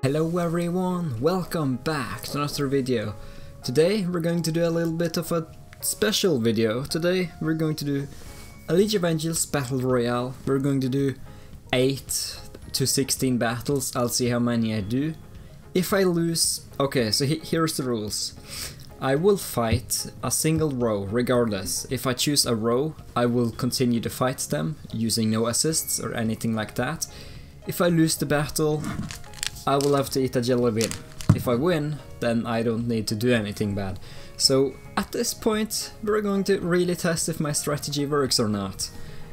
Hello everyone, welcome back to another video. Today we're going to do a little bit of a special video. Today we're going to do a League of Angels Battle Royale. We're going to do 8 to 16 battles, I'll see how many I do. If I lose... Okay, so he here's the rules. I will fight a single row regardless. If I choose a row, I will continue to fight them using no assists or anything like that. If I lose the battle, I will have to eat a jelly bean. If I win, then I don't need to do anything bad. So at this point, we're going to really test if my strategy works or not.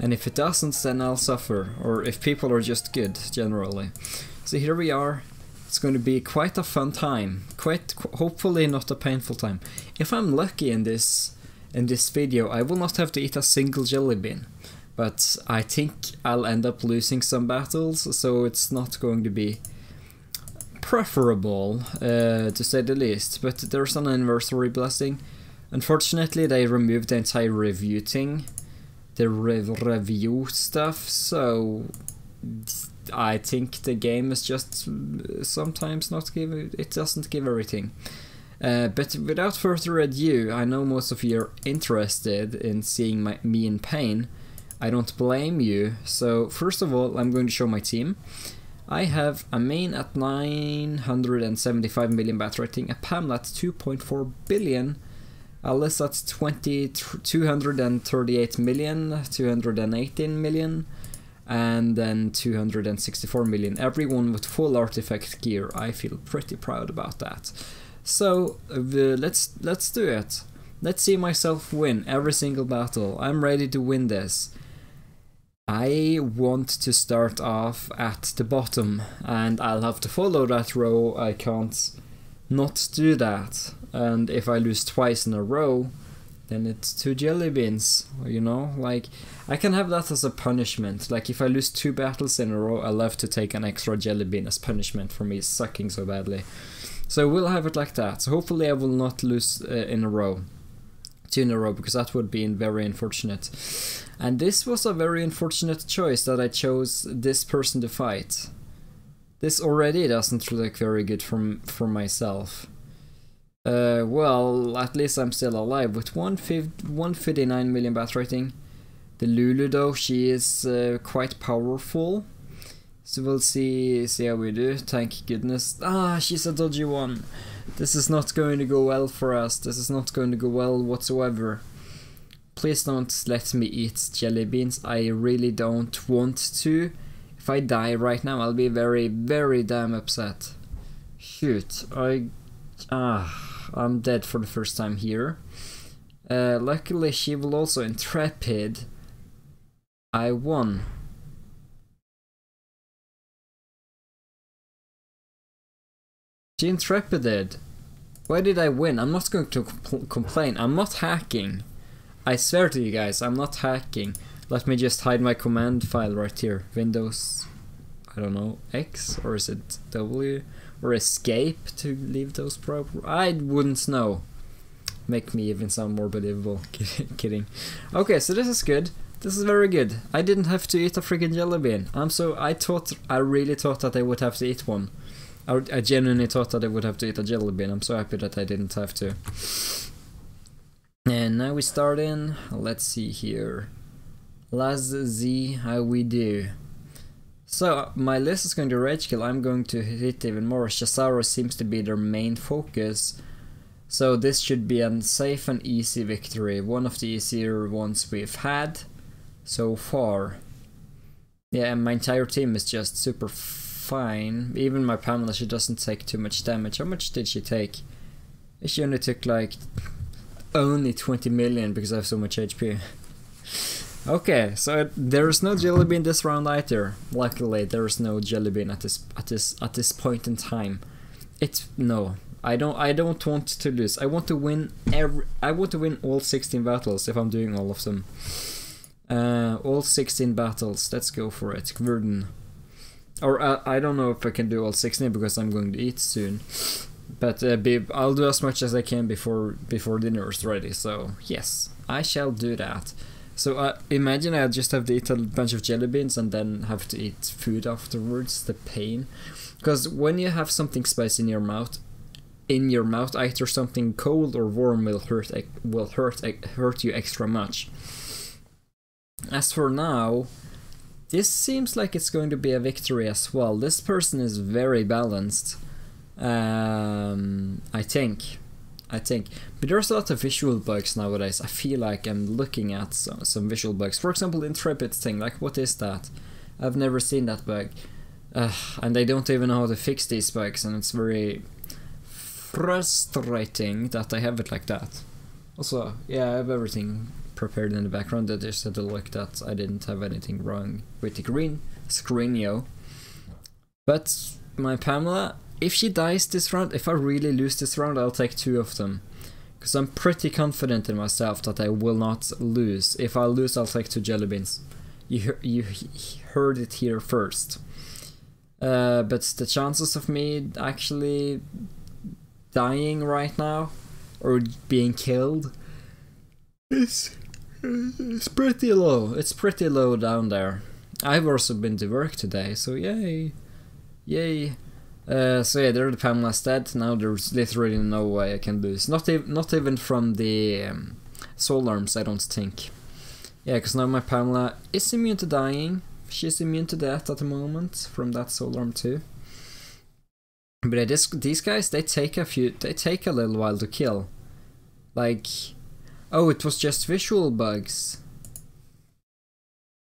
And if it doesn't, then I'll suffer, or if people are just good, generally. So here we are. It's going to be quite a fun time. Quite, hopefully not a painful time. If I'm lucky in this, in this video, I will not have to eat a single jelly bean. But I think I'll end up losing some battles, so it's not going to be preferable, uh, to say the least, but there's an anniversary blessing. Unfortunately, they removed the entire review thing, the rev review stuff, so I think the game is just sometimes not give it doesn't give everything. Uh, but without further ado, I know most of you are interested in seeing my, me in pain. I don't blame you. So first of all, I'm going to show my team. I have a main at 975 million bat rating, a Pam at 2.4 billion, Alice at 20, 238 million, 218 million, and then 264 million. Everyone with full artifact gear. I feel pretty proud about that. So uh, let's let's do it. Let's see myself win every single battle. I'm ready to win this. I want to start off at the bottom and I'll have to follow that row. I can't not do that. And if I lose twice in a row, then it's two jelly beans, you know? Like, I can have that as a punishment. Like, if I lose two battles in a row, I'll have to take an extra jelly bean as punishment for me sucking so badly. So we'll have it like that. So hopefully I will not lose uh, in a row. Two in a row, because that would be very unfortunate. And this was a very unfortunate choice that I chose this person to fight. This already doesn't look very good for, for myself. Uh, well, at least I'm still alive with 159 million bat rating. The Lulu though, she is uh, quite powerful. So we'll see see how we do. Thank goodness. Ah, she's a dodgy one. This is not going to go well for us. This is not going to go well whatsoever. Please don't let me eat jelly beans. I really don't want to. If I die right now, I'll be very, very damn upset. Shoot, I... Ah, I'm dead for the first time here. Uh, luckily, she will also intrepid. I won. She intrepided. Why did I win? I'm not going to compl complain. I'm not hacking. I swear to you guys, I'm not hacking. Let me just hide my command file right here. Windows, I don't know, X? Or is it W? Or escape to leave those proper? I wouldn't know. Make me even sound more believable. Kidding. Okay, so this is good. This is very good. I didn't have to eat a freaking jelly bean. I'm so I thought I really thought that I would have to eat one. I, I genuinely thought that I would have to eat a jelly bean. I'm so happy that I didn't have to. Now we start in, let's see here. Let's see how we do. So, my Liz is going to rage kill, I'm going to hit even more. Chazaro seems to be their main focus. So this should be a safe and easy victory. One of the easier ones we've had so far. Yeah, and my entire team is just super fine. Even my Pamela, she doesn't take too much damage. How much did she take? She only took like only 20 million because I have so much HP. okay, so there's no jelly bean this round either. Luckily, there's no jelly bean at this at this at this point in time. It's no. I don't I don't want to lose. I want to win every I want to win all 16 battles if I'm doing all of them. Uh, all 16 battles. Let's go for it. Gvurden. Or uh, I don't know if I can do all 16 because I'm going to eat soon but uh, be, I'll do as much as I can before before dinner is ready. So yes, I shall do that. So uh, imagine I just have to eat a bunch of jelly beans and then have to eat food afterwards. The pain. Because when you have something spicy in your mouth, in your mouth, either something cold or warm will hurt will hurt hurt you extra much. As for now, this seems like it's going to be a victory as well. This person is very balanced. Um, I think. I think. But there's a lot of visual bugs nowadays. I feel like I'm looking at some, some visual bugs. For example, the Intrepid thing. Like, what is that? I've never seen that bug. Uh, and they don't even know how to fix these bugs, and it's very frustrating that I have it like that. Also, yeah, I have everything prepared in the background. I just had to look that I didn't have anything wrong with the green screen, yo. But my Pamela, if she dies this round, if I really lose this round, I'll take two of them. Because I'm pretty confident in myself that I will not lose. If I lose, I'll take two jelly beans. You, you heard it here first. Uh, but the chances of me actually dying right now or being killed is it's pretty low. It's pretty low down there. I've also been to work today, so yay, yay. Uh, so yeah, they're the Pamela's dead. Now there's literally no way I can lose. Not even not even from the um, soul arms, I don't think. Yeah, because now my Pamela is immune to dying. She's immune to death at the moment from that soul arm too. But this, these guys, they take a few, they take a little while to kill. Like, oh, it was just visual bugs.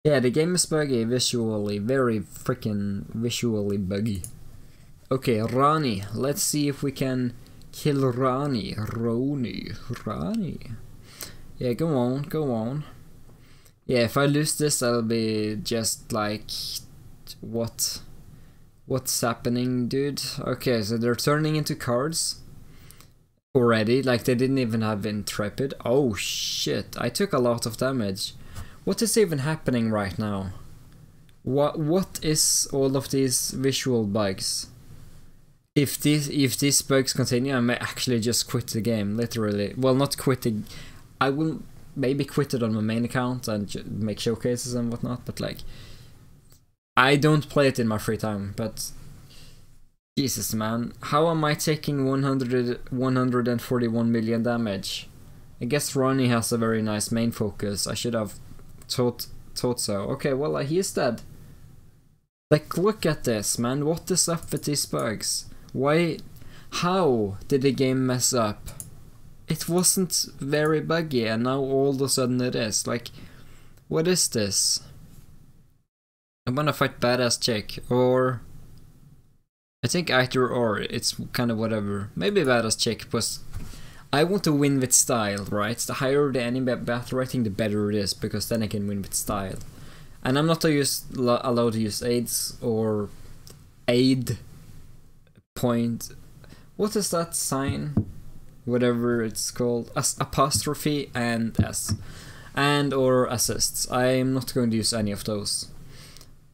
Yeah, the game is buggy visually, very freaking visually buggy. Okay, Rani. Let's see if we can kill Rani. Roni. Rani. Yeah, go on, go on. Yeah, if I lose this, I'll be just like... What? What's happening, dude? Okay, so they're turning into cards. Already, like they didn't even have Intrepid. Oh shit, I took a lot of damage. What is even happening right now? What What is all of these visual bugs? If these if these bugs continue, I may actually just quit the game. Literally, well, not quitting. I will maybe quit it on my main account and make showcases and whatnot. But like, I don't play it in my free time. But Jesus, man, how am I taking 100 141 million damage? I guess Ronnie has a very nice main focus. I should have thought thought so. Okay, well, uh, he is dead. Like, look at this, man. What is up with these bugs? Why? How did the game mess up? It wasn't very buggy and now all of a sudden it is. Like, what is this? I wanna fight Badass Chick or... I think either or, it's kind of whatever. Maybe Badass Chick, but I want to win with style, right? The higher the enemy battle rating, the better it is, because then I can win with style. And I'm not use, allowed to use aids or aid point. What is that sign? Whatever it's called, As apostrophe and s, and or assists. I'm not going to use any of those.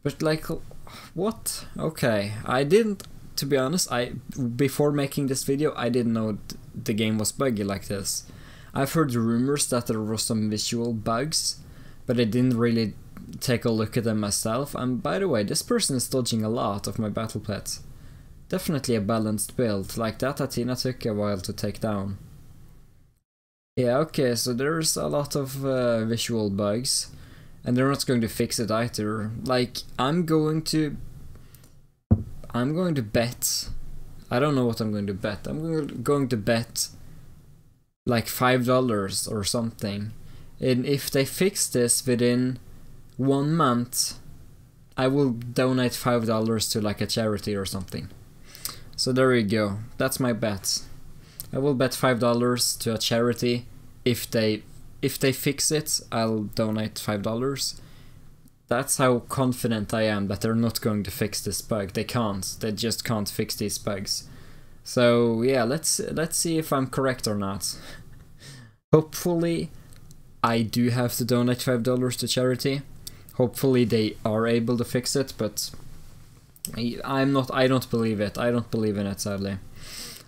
But like, what? Okay, I didn't. To be honest, I before making this video, I didn't know the game was buggy like this. I've heard rumors that there were some visual bugs, but I didn't really take a look at them myself. And by the way, this person is dodging a lot of my battle pets. Definitely a balanced build, like that Athena took a while to take down. Yeah, okay, so there's a lot of uh, visual bugs, and they're not going to fix it either. Like, I'm going to... I'm going to bet... I don't know what I'm going to bet. I'm going to bet like $5 or something. And if they fix this within one month, I will donate $5 to like a charity or something. So there you go. That's my bet. I will bet five dollars to a charity. If they if they fix it, I'll donate five dollars. That's how confident I am that they're not going to fix this bug. They can't. They just can't fix these bugs. So yeah, let's let's see if I'm correct or not. Hopefully, I do have to donate five dollars to charity. Hopefully, they are able to fix it, but I'm not. I don't believe it. I don't believe in it. Sadly,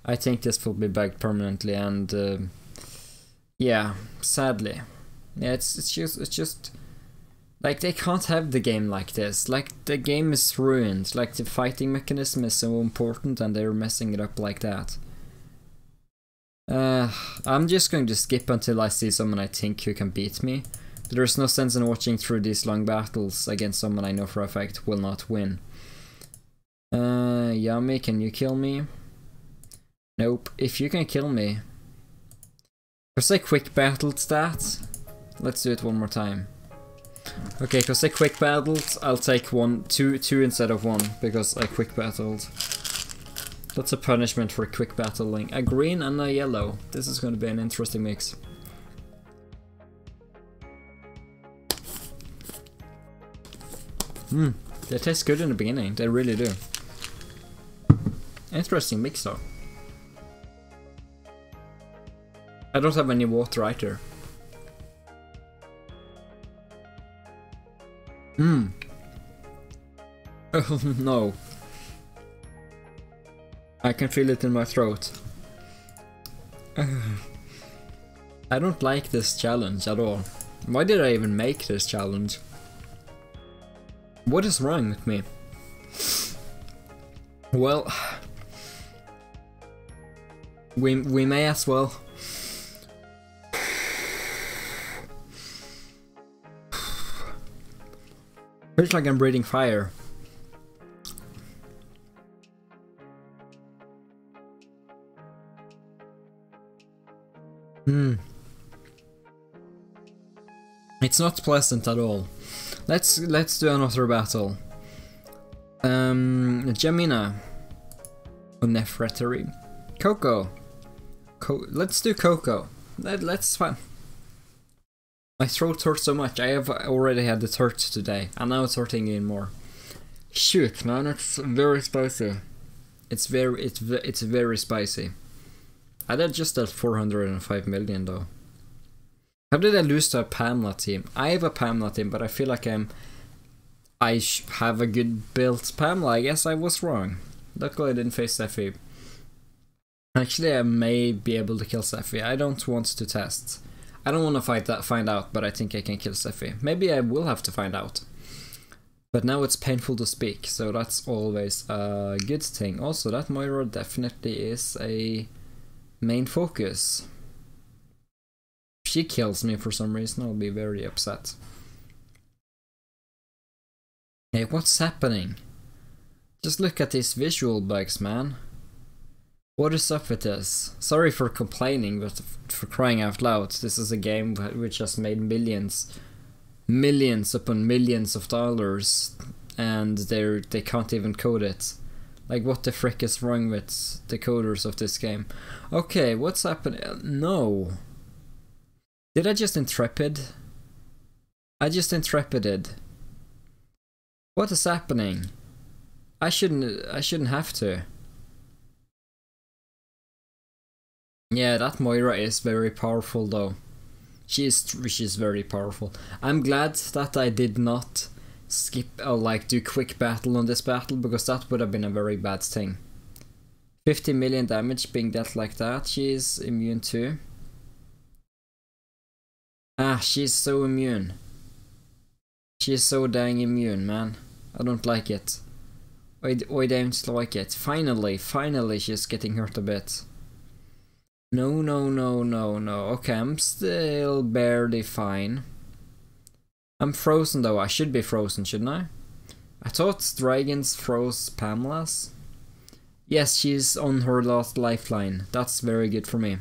I think this will be bugged permanently, and uh, yeah, sadly, yeah. It's it's just it's just Like, they can't have the game like this. Like, the game is ruined. Like, the fighting mechanism is so important and they're messing it up like that. Uh, I'm just going to skip until I see someone I think who can beat me. There's no sense in watching through these long battles against someone I know for a fact will not win. Uh, Yami, can you kill me? Nope. If you can kill me. Cause I quick battled that. Let's do it one more time. Okay, cause I quick battled, I'll take one, two, two instead of one, because I quick battled. That's a punishment for quick battling. A green and a yellow. This is going to be an interesting mix. Hmm, they taste good in the beginning, they really do. Interesting mix though. I don't have any water either. Hmm. Oh no. I can feel it in my throat. I don't like this challenge at all. Why did I even make this challenge? What is wrong with me? Well, we, we may as well. Feels like I'm breathing fire. Hmm. It's not pleasant at all. Let's let's do another battle. Um, Jamina. Nefretari. Coco. Co let's do Coco. Let, let's fun. My throat hurts so much. I have already had the hurt today, and now it's hurting even more. Shoot, man, it's very spicy. It's very, it's it's very spicy. I did just at 405 million though. How did I lose to a Pamela team? I have a Pamela team, but I feel like I'm. I have a good built Pamela. I guess I was wrong. Luckily, I didn't face Sephi. Actually, I may be able to kill Sephi. I don't want to test. I don't want to fight that, find out, but I think I can kill Sephi. Maybe I will have to find out. But now it's painful to speak, so that's always a good thing. Also, that Moira definitely is a main focus. If she kills me for some reason, I'll be very upset. Hey, what's happening? Just look at these visual bugs, man. What is up with this? Sorry for complaining, but for crying out loud, this is a game which has made millions, millions upon millions of dollars, and they they can't even code it. Like, what the frick is wrong with the coders of this game? Okay, what's happening? No. Did I just intrepid? I just intrepided. What is happening? I shouldn't I shouldn't have to. Yeah, that Moira is very powerful though. She is she's very powerful. I'm glad that I did not skip or like do quick battle on this battle because that would have been a very bad thing. 50 million damage being dealt like that, she is immune too. Ah, she's so immune. She's so dang immune, man. I don't like it. I, I don't like it. Finally, finally she's getting hurt a bit. No, no, no, no, no. Okay, I'm still barely fine. I'm frozen though. I should be frozen, shouldn't I? I thought dragons froze Pamela's. Yes, she's on her last lifeline. That's very good for me.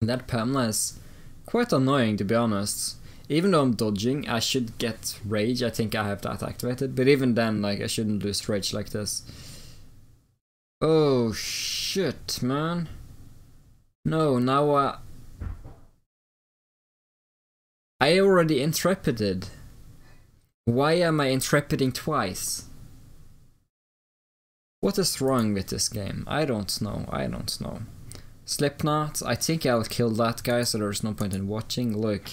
That Pamela is quite annoying to be honest. Even though I'm dodging, I should get rage. I think I have that activated. But even then, like, I shouldn't lose rage like this. Oh, shit, man. No, now I... I already intrepided. Why am I intrepiding twice? What is wrong with this game? I don't know, I don't know. Slipknot, I think I'll kill that guy so there's no point in watching. Look.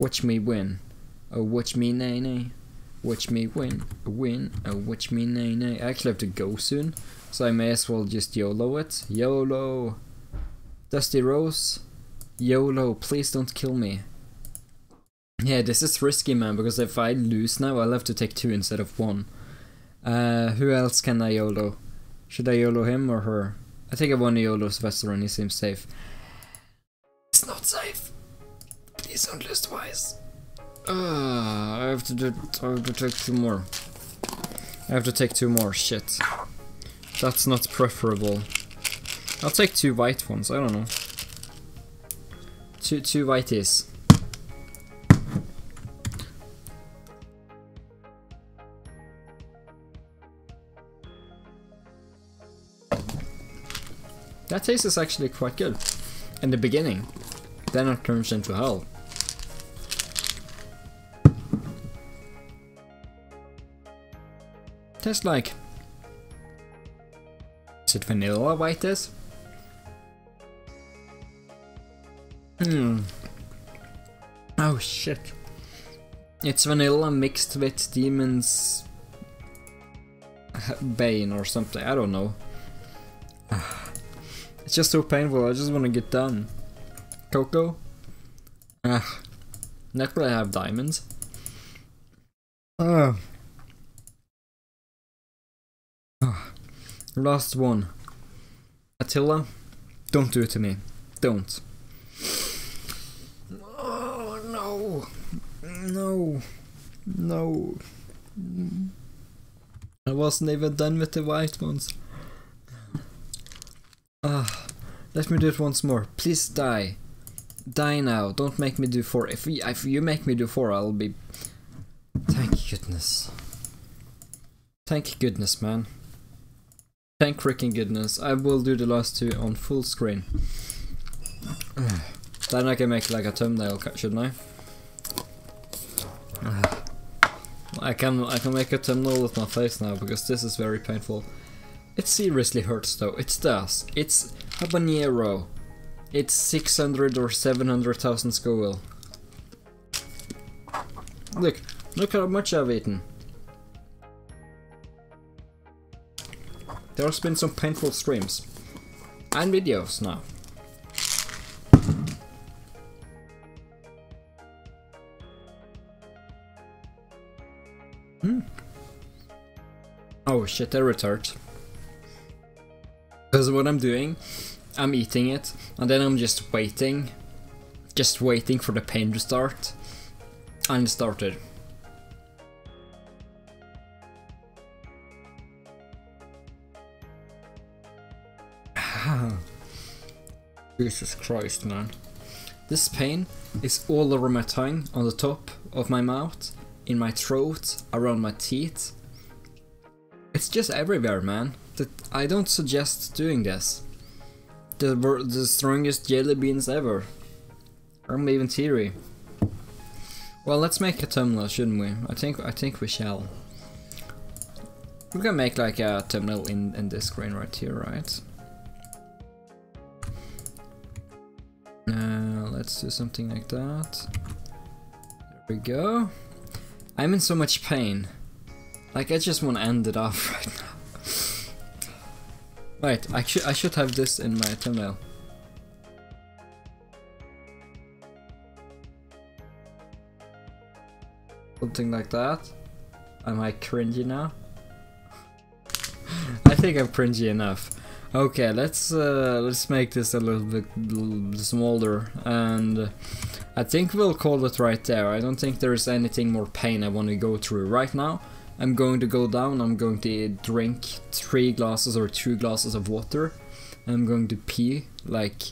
Watch me win. Oh, watch me nay nay. Watch me win. Win. Oh, watch me nay nay. I actually have to go soon, so I may as well just YOLO it. YOLO! Dusty Rose, YOLO, please don't kill me. Yeah, this is risky, man, because if I lose now, I'll have to take two instead of one. Uh, who else can I YOLO? Should I YOLO him or her? I think I want to YOLO Sylvester and he seems safe. It's not safe. Please don't lose twice. Uh, I have to do. I have to take two more. I have to take two more. Shit. That's not preferable. I'll take two white ones. I don't know. Two two whiteys. That taste is actually quite good. In the beginning. Then it turns into hell. Tastes like... Is it vanilla white this? Shit. It's vanilla mixed with demon's bane or something, I don't know. It's just so painful, I just want to get done. Coco? Ah. Not I have diamonds. Oh. oh. Last one. Attila, don't do it to me. Don't. Oh, no. No. No. I wasn't even done with the white ones. Ah, let me do it once more. Please die. Die now. Don't make me do four. If, we, if you make me do four, I'll be... Thank goodness. Thank goodness, man. Thank freaking goodness. I will do the last two on full screen. then I can make like a thumbnail, shouldn't I? I can I can make a thumbnail with my face now because this is very painful. It seriously hurts though, it does. It's habanero. It's 600 or 700,000 Scoville. Look, look how much I've eaten. There's been some painful streams. And videos now. Hmm. Oh shit, they're retarded. Because what I'm doing, I'm eating it, and then I'm just waiting. Just waiting for the pain to start. And it started. Jesus Christ, man. This pain is all over my tongue, on the top of my mouth, in my throat, around my teeth. It's just everywhere, man that I don't suggest doing this. The, the strongest jelly beans ever. I'm even theory. Well, let's make a thumbnail, shouldn't we? I think I think we shall. We're gonna make like a thumbnail in, in this screen right here, right? Uh, let's do something like that. There we go. I'm in so much pain. Like, I just want to end it off right now. Wait, I should I should have this in my thumbnail. Something like that. Am I cringy now? I think I'm cringy enough. Okay, let's uh, let's make this a little bit smaller, and I think we'll call it right there. I don't think there's anything more pain I want to go through right now. I'm going to go down, I'm going to drink three glasses or two glasses of water. I'm going to pee like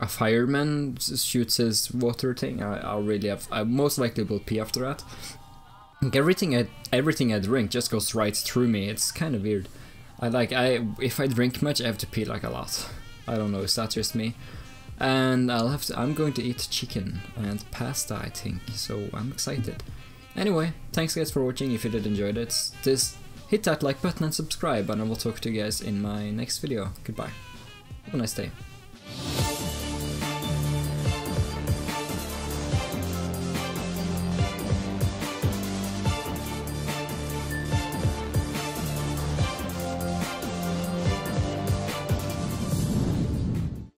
a fireman shoots his water thing. I, I'll really have, I most likely will pee after that. Like everything I, everything I drink just goes right through me. It's kind of weird. I like, I, if I drink much, I have to pee like a lot. I don't know, is that just me? And I'll have to, I'm going to eat chicken and pasta, I think, so I'm excited. Anyway, thanks guys for watching, if you did enjoy it, just hit that like button and subscribe and I will talk to you guys in my next video. Goodbye. Have a nice day.